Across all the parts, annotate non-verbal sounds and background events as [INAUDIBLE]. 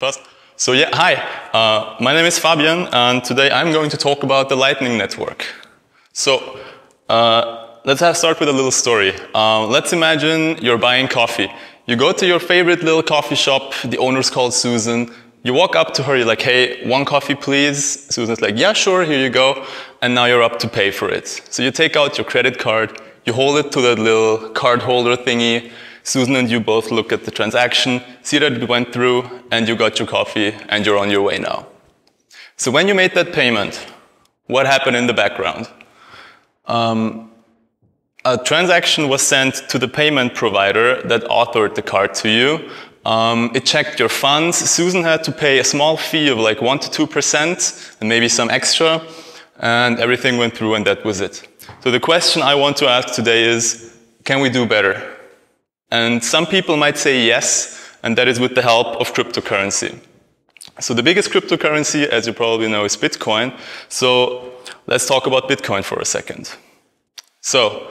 First, so yeah, hi. Uh, my name is Fabian, and today I'm going to talk about the Lightning Network. So uh, let's have start with a little story. Uh, let's imagine you're buying coffee. You go to your favorite little coffee shop. The owner's called Susan. You walk up to her. You're like, "Hey, one coffee, please." Susan's like, "Yeah, sure. Here you go." And now you're up to pay for it. So you take out your credit card. You hold it to that little card holder thingy Susan and you both look at the transaction, see that it went through, and you got your coffee, and you're on your way now. So when you made that payment, what happened in the background? Um, a transaction was sent to the payment provider that authored the card to you. Um, it checked your funds. Susan had to pay a small fee of like 1% to 2% and maybe some extra, and everything went through, and that was it. So the question I want to ask today is, can we do better? And some people might say yes, and that is with the help of cryptocurrency. So the biggest cryptocurrency, as you probably know, is Bitcoin. So let's talk about Bitcoin for a second. So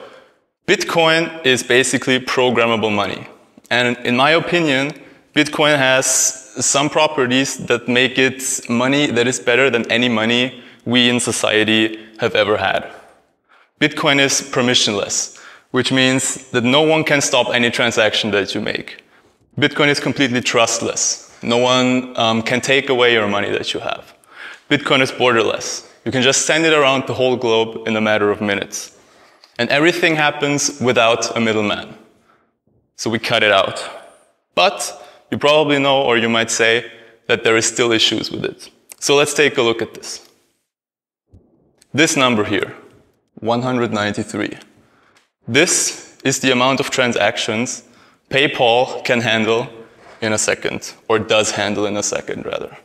Bitcoin is basically programmable money. And in my opinion, Bitcoin has some properties that make it money that is better than any money we in society have ever had. Bitcoin is permissionless which means that no one can stop any transaction that you make. Bitcoin is completely trustless. No one um, can take away your money that you have. Bitcoin is borderless. You can just send it around the whole globe in a matter of minutes. And everything happens without a middleman. So we cut it out. But you probably know, or you might say, that there is still issues with it. So let's take a look at this. This number here, 193. This is the amount of transactions PayPal can handle in a second, or does handle in a second, rather.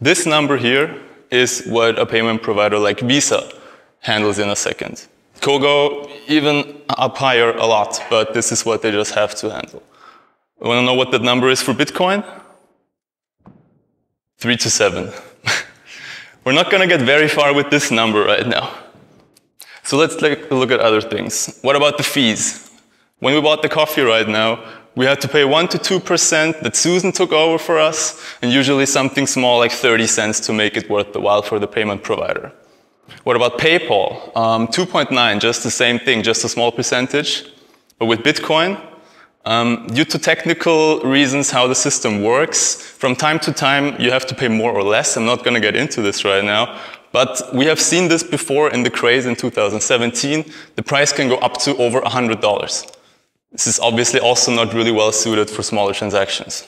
This number here is what a payment provider like Visa handles in a second. Kogo even up higher a lot, but this is what they just have to handle. You want to know what that number is for Bitcoin? Three to seven. [LAUGHS] We're not going to get very far with this number right now. So let's take a look at other things. What about the fees? When we bought the coffee right now, we had to pay 1% to 2% that Susan took over for us, and usually something small like 30 cents to make it worth the while for the payment provider. What about PayPal? Um, 2.9, just the same thing, just a small percentage. But with Bitcoin, um, due to technical reasons how the system works, from time to time you have to pay more or less. I'm not going to get into this right now. But we have seen this before in the craze in 2017. The price can go up to over $100. This is obviously also not really well suited for smaller transactions.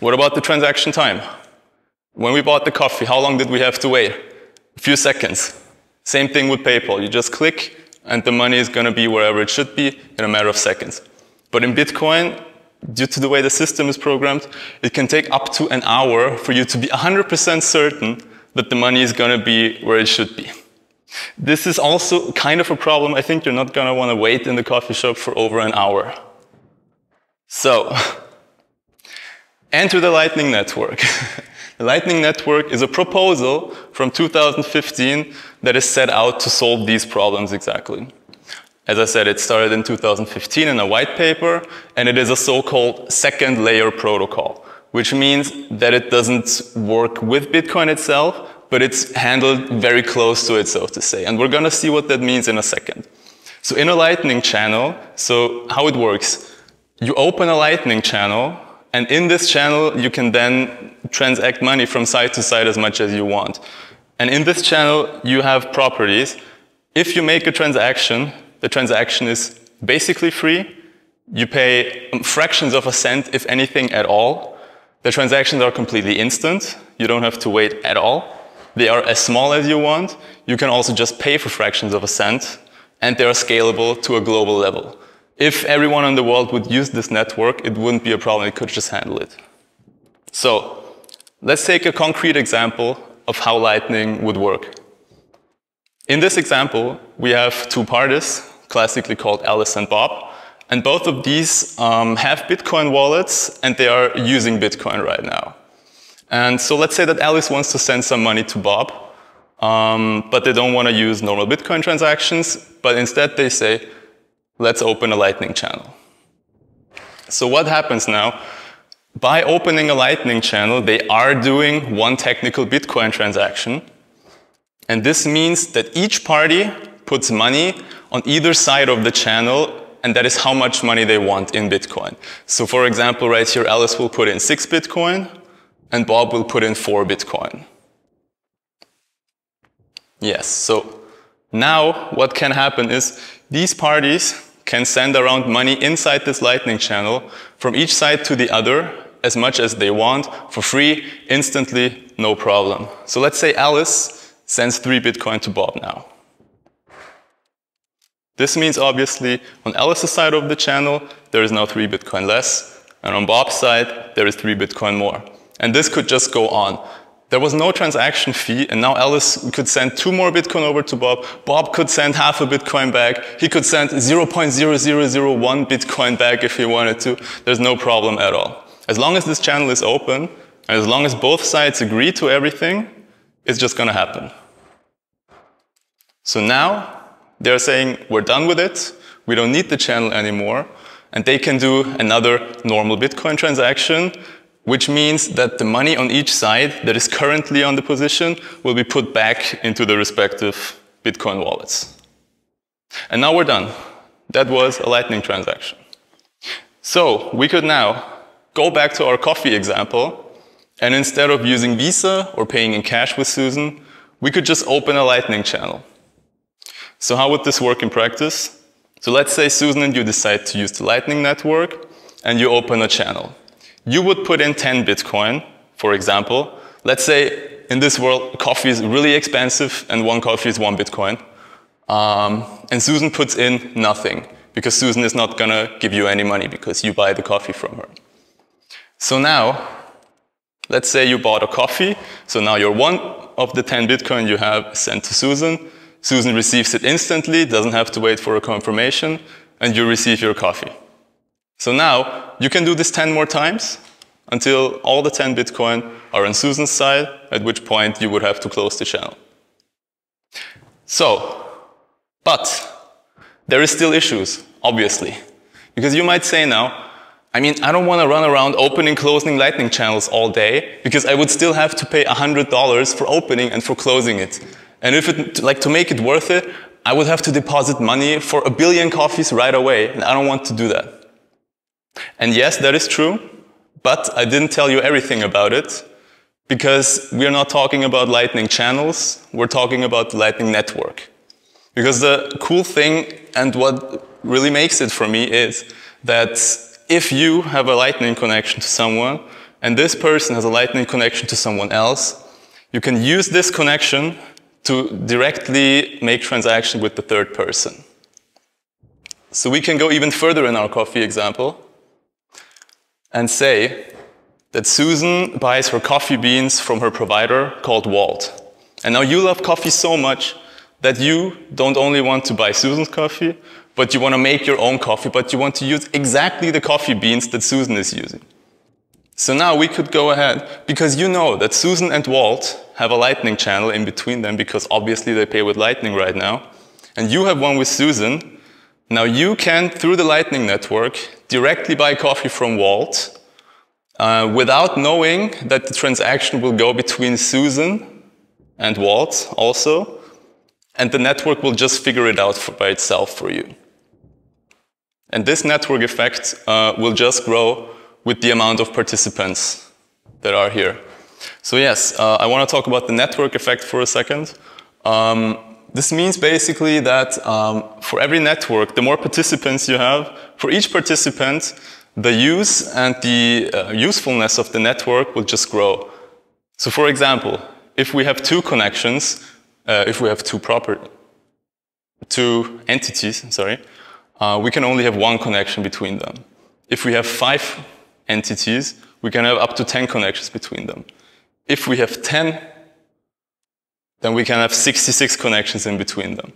What about the transaction time? When we bought the coffee, how long did we have to wait? A few seconds. Same thing with PayPal. You just click and the money is going to be wherever it should be in a matter of seconds. But in Bitcoin, due to the way the system is programmed, it can take up to an hour for you to be 100% certain that the money is going to be where it should be. This is also kind of a problem. I think you're not going to want to wait in the coffee shop for over an hour. So, [LAUGHS] enter the Lightning Network. [LAUGHS] the Lightning Network is a proposal from 2015 that is set out to solve these problems exactly. As I said, it started in 2015 in a white paper, and it is a so-called second layer protocol, which means that it doesn't work with Bitcoin itself, but it's handled very close to it, so to say. And we're going to see what that means in a second. So in a lightning channel, so how it works, you open a lightning channel, and in this channel, you can then transact money from side to side as much as you want. And in this channel, you have properties. If you make a transaction, the transaction is basically free. You pay fractions of a cent, if anything at all. The transactions are completely instant. You don't have to wait at all. They are as small as you want. You can also just pay for fractions of a cent, and they are scalable to a global level. If everyone in the world would use this network, it wouldn't be a problem. It could just handle it. So let's take a concrete example of how Lightning would work. In this example, we have two parties, classically called Alice and Bob. And both of these um, have Bitcoin wallets and they are using Bitcoin right now. And so let's say that Alice wants to send some money to Bob, um, but they don't want to use normal Bitcoin transactions, but instead they say, let's open a Lightning channel. So what happens now? by opening a Lightning channel, they are doing one technical Bitcoin transaction. And this means that each party puts money on either side of the channel, and that is how much money they want in Bitcoin. So for example, right here, Alice will put in six Bitcoin, and Bob will put in four Bitcoin. Yes, so now what can happen is these parties can send around money inside this Lightning channel from each side to the other as much as they want for free, instantly, no problem. So let's say Alice sends three Bitcoin to Bob now. This means obviously on Alice's side of the channel, there is now three Bitcoin less, and on Bob's side, there is three Bitcoin more. And this could just go on. There was no transaction fee, and now Alice could send two more Bitcoin over to Bob. Bob could send half a Bitcoin back. He could send 0.0001 Bitcoin back if he wanted to. There's no problem at all. As long as this channel is open, and as long as both sides agree to everything, it's just gonna happen. So now, they're saying, we're done with it, we don't need the channel anymore, and they can do another normal Bitcoin transaction which means that the money on each side that is currently on the position will be put back into the respective Bitcoin wallets. And now we're done. That was a Lightning transaction. So we could now go back to our coffee example, and instead of using Visa or paying in cash with Susan, we could just open a Lightning channel. So how would this work in practice? So let's say Susan and you decide to use the Lightning network, and you open a channel you would put in 10 Bitcoin, for example. Let's say in this world, coffee is really expensive and one coffee is one Bitcoin. Um, and Susan puts in nothing because Susan is not gonna give you any money because you buy the coffee from her. So now, let's say you bought a coffee. So now your one of the 10 Bitcoin you have sent to Susan. Susan receives it instantly, doesn't have to wait for a confirmation, and you receive your coffee. So now you can do this 10 more times until all the 10 Bitcoin are on Susan's side, at which point you would have to close the channel. So, but there is still issues, obviously. Because you might say now, I mean, I don't want to run around opening, closing lightning channels all day because I would still have to pay $100 for opening and for closing it. And if it, like to make it worth it, I would have to deposit money for a billion coffees right away. And I don't want to do that. And yes, that is true, but I didn't tell you everything about it because we're not talking about Lightning channels, we're talking about the Lightning network. Because the cool thing and what really makes it for me is that if you have a Lightning connection to someone and this person has a Lightning connection to someone else, you can use this connection to directly make transaction with the third person. So we can go even further in our coffee example and say that Susan buys her coffee beans from her provider called Walt. And now you love coffee so much that you don't only want to buy Susan's coffee, but you want to make your own coffee, but you want to use exactly the coffee beans that Susan is using. So now we could go ahead, because you know that Susan and Walt have a Lightning channel in between them, because obviously they pay with Lightning right now, and you have one with Susan, now you can, through the Lightning Network, directly buy coffee from Walt uh, without knowing that the transaction will go between Susan and Walt also, and the network will just figure it out for, by itself for you. And this network effect uh, will just grow with the amount of participants that are here. So yes, uh, I want to talk about the network effect for a second. Um, this means basically that um, for every network, the more participants you have, for each participant, the use and the uh, usefulness of the network will just grow. So for example, if we have two connections, uh, if we have two proper, two entities, sorry, uh, we can only have one connection between them. If we have five entities, we can have up to 10 connections between them. If we have 10 then we can have 66 connections in between them.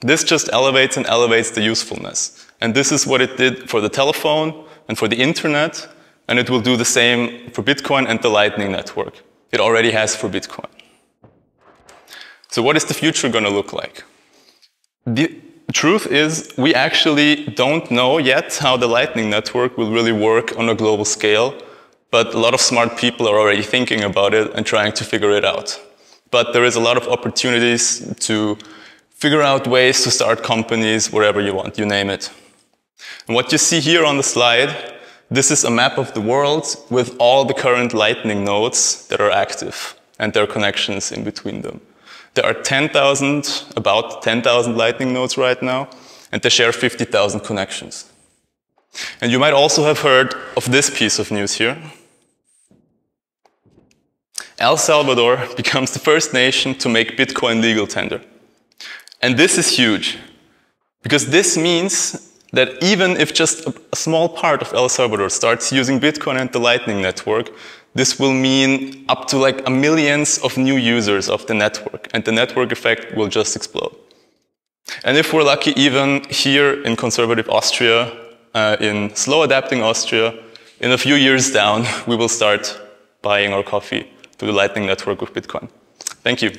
This just elevates and elevates the usefulness. And this is what it did for the telephone and for the internet, and it will do the same for Bitcoin and the Lightning Network. It already has for Bitcoin. So what is the future going to look like? The, The truth is, we actually don't know yet how the Lightning Network will really work on a global scale, but a lot of smart people are already thinking about it and trying to figure it out. But there is a lot of opportunities to figure out ways to start companies wherever you want, you name it. And what you see here on the slide, this is a map of the world with all the current Lightning nodes that are active and their connections in between them. There are 10,000, about 10,000 Lightning nodes right now, and they share 50,000 connections. And you might also have heard of this piece of news here. El Salvador [LAUGHS] becomes the first nation to make Bitcoin legal tender. And this is huge, because this means that even if just a, small part of El Salvador starts using Bitcoin and the Lightning Network, this will mean up to like a millions of new users of the network, and the network effect will just explode. And if we're lucky, even here in conservative Austria, uh, in slow adapting Austria, in a few years down, [LAUGHS] we will start buying our coffee through the Lightning Network with Bitcoin. Thank you.